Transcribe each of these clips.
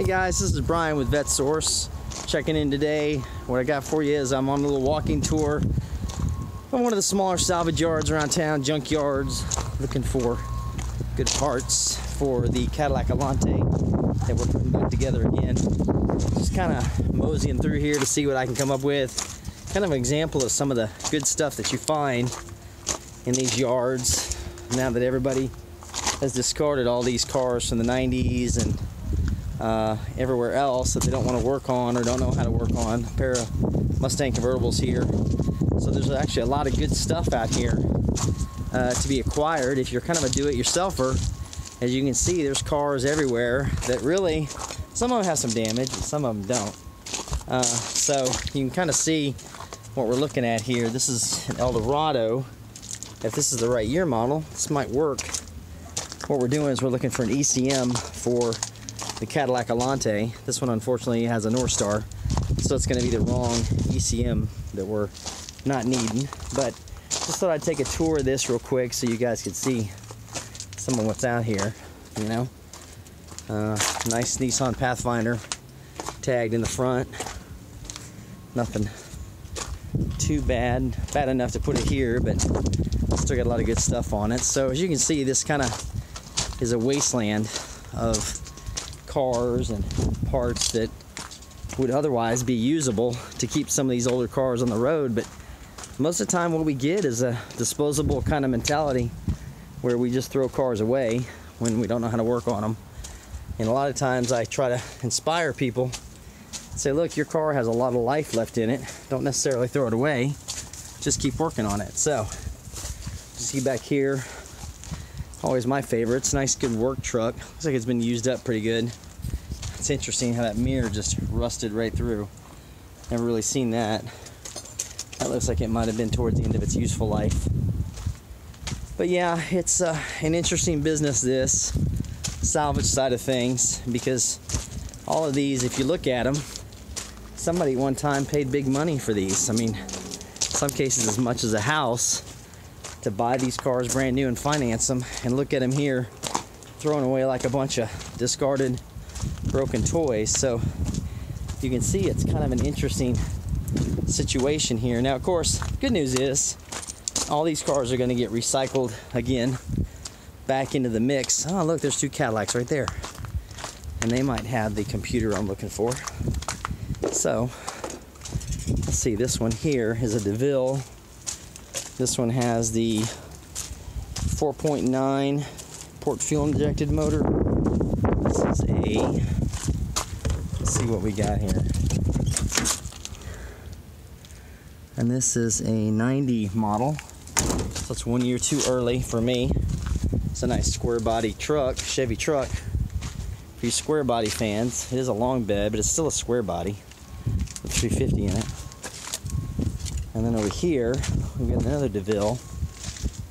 Hey guys, this is Brian with VetteSource. Checking in today. What I got for you is I'm on a little walking tour of one of the smaller salvage yards around town, junkyards, looking for good parts for the Cadillac Allante that we're putting back together again. Just kind of moseying through here to see what I can come up with. Kind of an example of some of the good stuff that you find in these yards now that everybody has discarded all these cars from the 90s and uh, everywhere else that they don't want to work on or don't know how to work on. A pair of Mustang convertibles here. So there's actually a lot of good stuff out here uh, to be acquired if you're kind of a do-it-yourselfer. As you can see, there's cars everywhere that really, some of them have some damage, and some of them don't. Uh, so you can kind of see what we're looking at here. This is an Eldorado. If this is the right year model, this might work. What we're doing is we're looking for an ECM for the Cadillac Allante. This one unfortunately has a Northstar, so it's going to be the wrong ECM that we're not needing. But just thought I'd take a tour of this real quick so you guys could see some of what's out here. You know, uh, nice Nissan Pathfinder tagged in the front. Nothing too bad, bad enough to put it here, but still got a lot of good stuff on it. So as you can see, this kind of is a wasteland of cars and parts that would otherwise be usable to keep some of these older cars on the road. But most of the time, what we get is a disposable kind of mentality where we just throw cars away when we don't know how to work on them. And a lot of times, I try to inspire people say, look, your car has a lot of life left in it. Don't necessarily throw it away, just keep working on it. So, see back here, Always my favorite. It's a nice, good work truck. Looks like it's been used up pretty good. It's interesting how that mirror just rusted right through. Never really seen that. That looks like it might have been towards the end of its useful life. But yeah, it's uh, an interesting business, this salvage side of things, because all of these, if you look at them, somebody one time paid big money for these. I mean, some cases as much as a house to buy these cars brand new and finance them. And look at them here thrown away like a bunch of discarded broken toys. So you can see it's kind of an interesting situation here. Now of course good news is all these cars are going to get recycled again back into the mix. Oh look there's two Cadillacs right there. And they might have the computer I'm looking for. So let's see this one here is a DeVille this one has the 4.9 port fuel injected motor. This is a, let's see what we got here. And this is a 90 model. So it's one year too early for me. It's a nice square body truck, Chevy truck. For you square body fans, it is a long bed, but it's still a square body with 350 in it. And then over here, we've got another DeVille.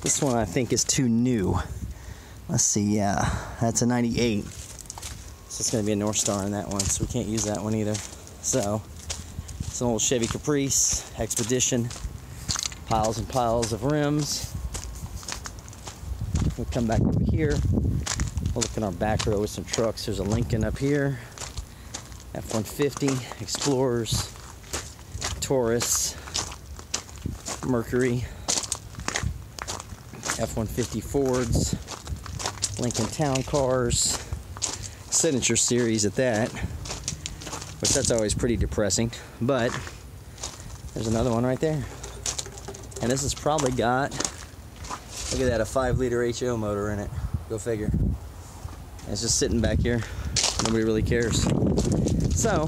This one I think is too new. Let's see, yeah, that's a 98. So it's gonna be a Northstar in that one, so we can't use that one either. So, it's an old Chevy Caprice, Expedition, piles and piles of rims. We'll come back over here. We'll look in our back row with some trucks. There's a Lincoln up here, F-150, Explorers, Taurus, Mercury, F-150 Fords, Lincoln Town Cars, Signature Series at that, which that's always pretty depressing, but there's another one right there. And this has probably got, look at that, a 5 liter HO motor in it. Go figure. It's just sitting back here. Nobody really cares. So,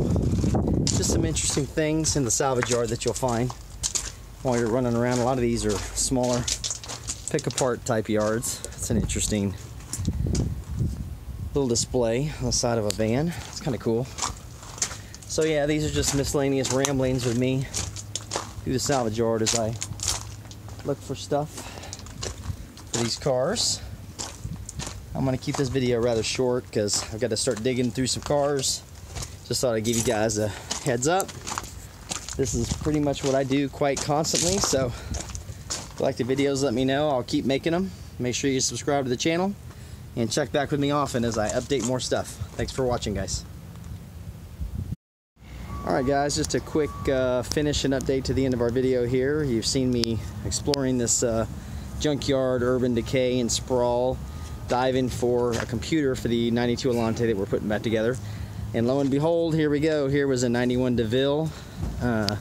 just some interesting things in the salvage yard that you'll find while you're running around. A lot of these are smaller pick apart type yards. It's an interesting little display on the side of a van. It's kind of cool. So yeah, these are just miscellaneous ramblings with me through the salvage yard as I look for stuff for these cars. I'm gonna keep this video rather short because I've got to start digging through some cars. Just thought I'd give you guys a heads up this is pretty much what I do quite constantly. So if you like the videos, let me know. I'll keep making them. Make sure you subscribe to the channel and check back with me often as I update more stuff. Thanks for watching, guys. All right, guys, just a quick uh, finish and update to the end of our video here. You've seen me exploring this uh, junkyard, urban decay, and sprawl, diving for a computer for the 92 Allante that we're putting back together. And lo and behold, here we go. Here was a 91 DeVille, uh,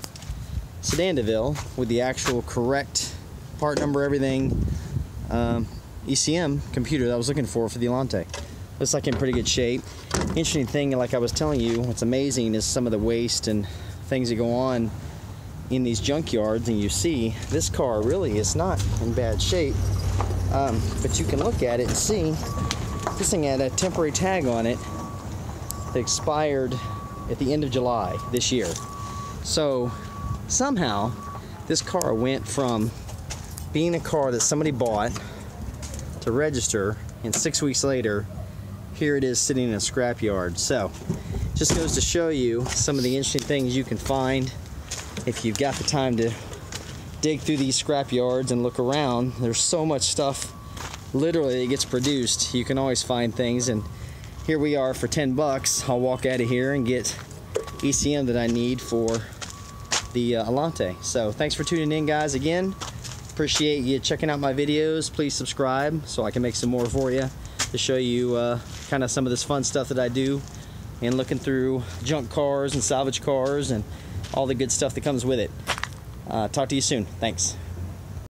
sedan DeVille, with the actual correct part number, everything, um, ECM computer that I was looking for for the Allante. Looks like in pretty good shape. Interesting thing, like I was telling you, what's amazing is some of the waste and things that go on in these junkyards, and you see this car really is not in bad shape. Um, but you can look at it and see this thing had a temporary tag on it that expired at the end of July this year. So somehow this car went from being a car that somebody bought to register, and six weeks later, here it is sitting in a scrapyard. So just goes to show you some of the interesting things you can find if you've got the time to dig through these scrap yards and look around. There's so much stuff literally that gets produced. You can always find things and here we are for 10 bucks. I'll walk out of here and get ECM that I need for the uh, Allante. So thanks for tuning in guys again. Appreciate you checking out my videos. Please subscribe so I can make some more for you to show you uh, kind of some of this fun stuff that I do and looking through junk cars and salvage cars and all the good stuff that comes with it. Uh, talk to you soon. Thanks.